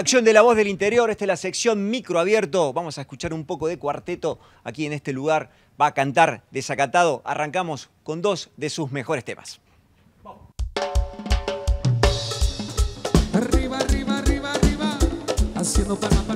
redacción de La Voz del Interior. Esta es la sección microabierto. Vamos a escuchar un poco de cuarteto aquí en este lugar. Va a cantar Desacatado. Arrancamos con dos de sus mejores temas. Arriba, arriba, arriba, arriba. Haciendo Panamá.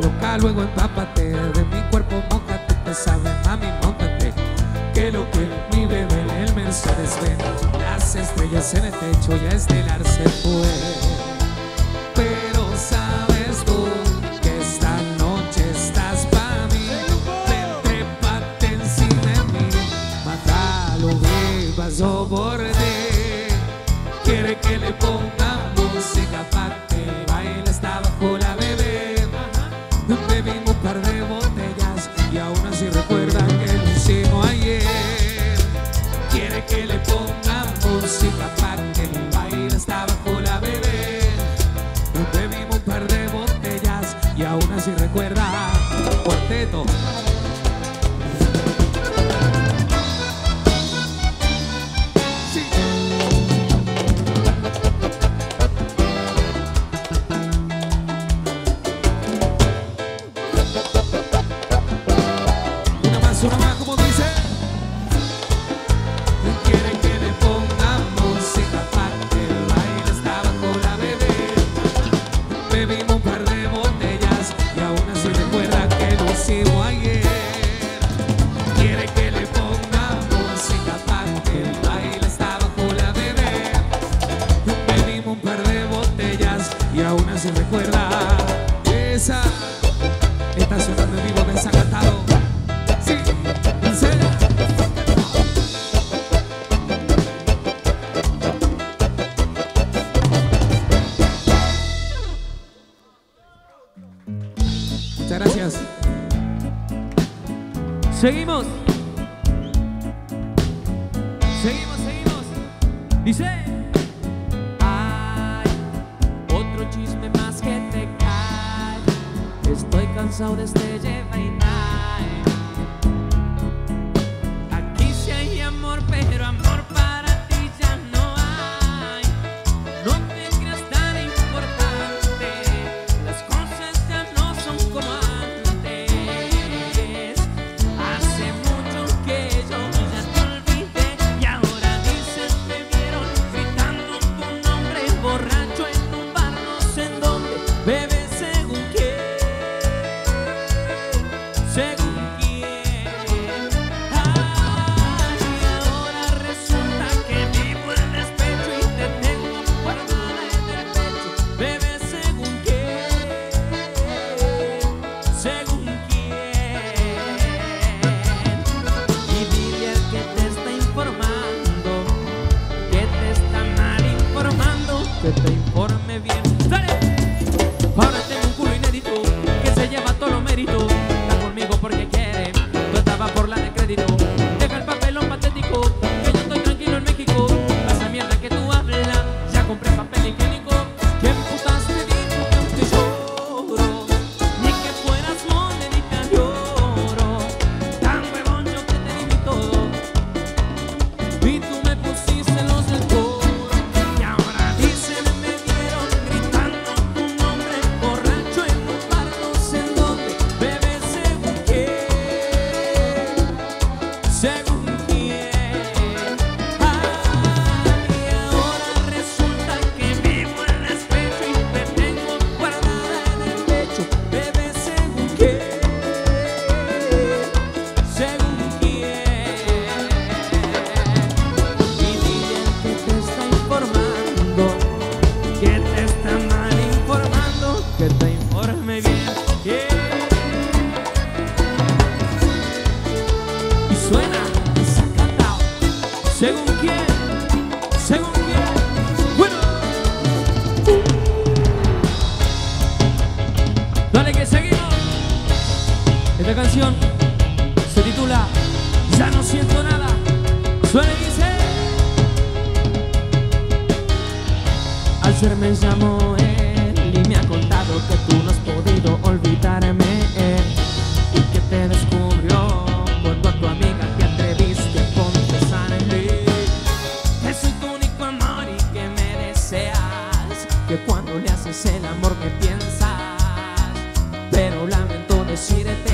loca, luego empápate, de mi cuerpo mócate, te sabe, mami, mócate, que lo que mi bebé, el Mercedes Benz, las estrellas en el techo y a estelar se fue. Pues. hicimos. Quiere que le ponga música para que el baile está bajo la bebé. Pedimos un par de botellas y aún así recuerda esa. Está sonando en vivo desacatado. Sí, en serio. Muchas gracias. Seguimos. Seguimos, seguimos. Dice. Hay otro chisme más que te cae. Estoy cansado de este lleva y se titula Ya no siento nada. Suena y dice: Ayer me llamó él y me ha contado que tú no has podido olvidarme y que te descubrió cuando a tu amiga te atreviste a confesar en mí. Que soy tu único amor y que me deseas, que cuando le haces el amor me piensas, pero lamento decirte.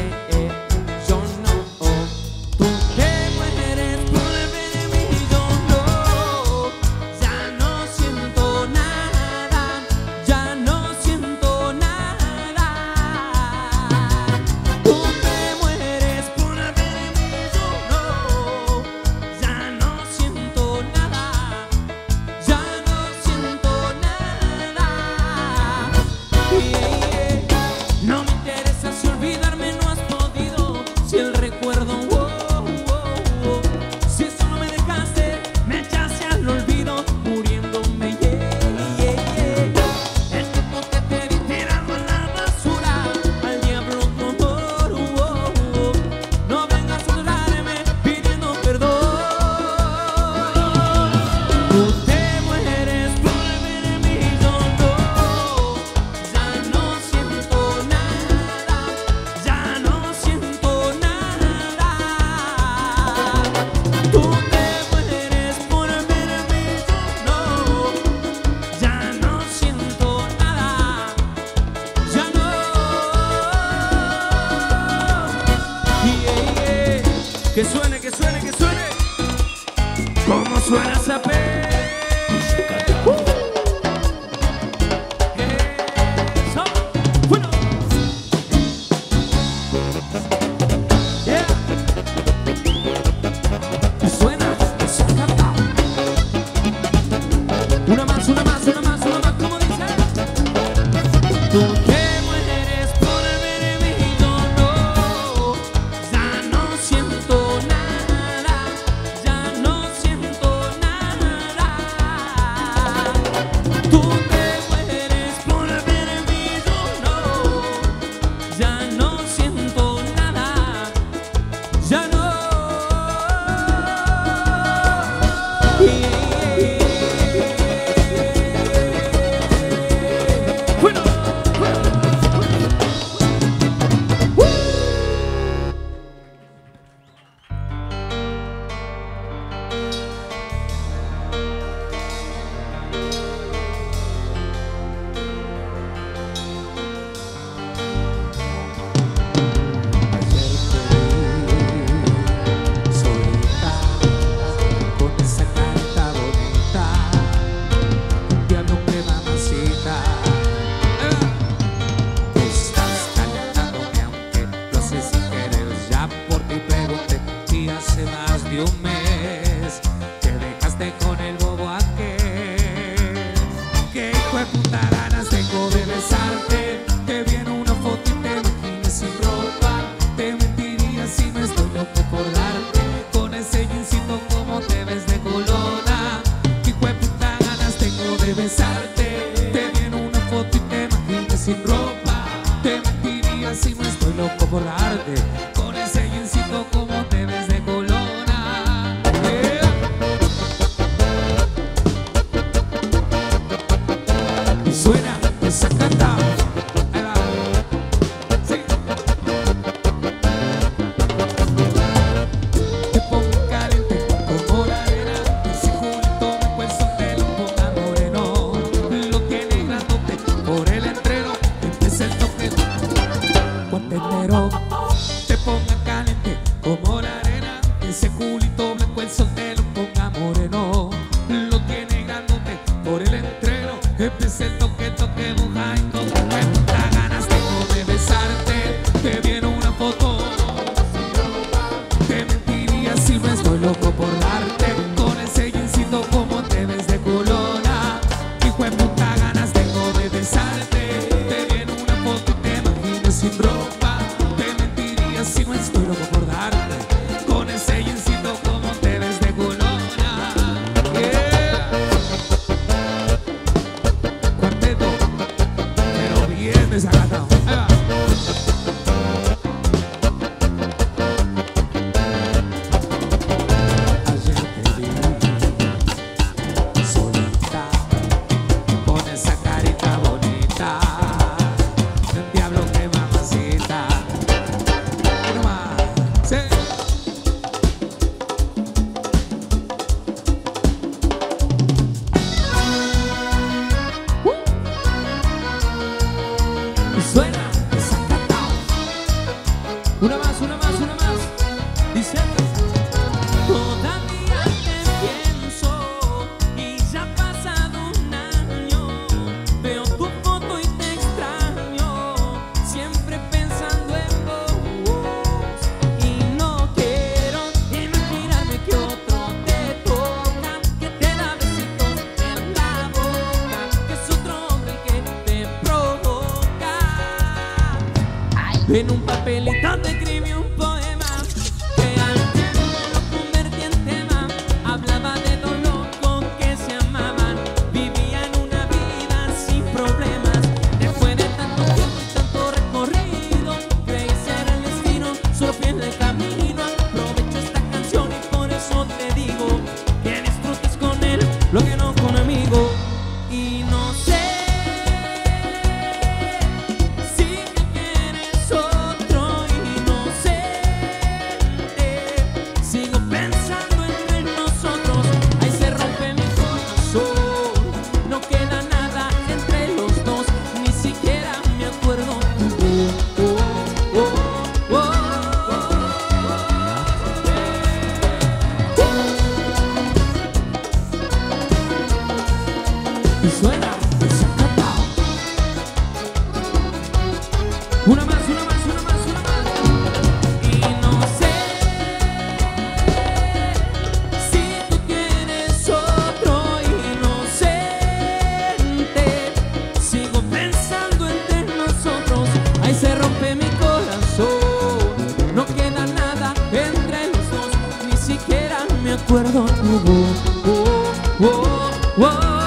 represent the en un papelito. acuerdo nuevo. Oh, oh, oh. oh.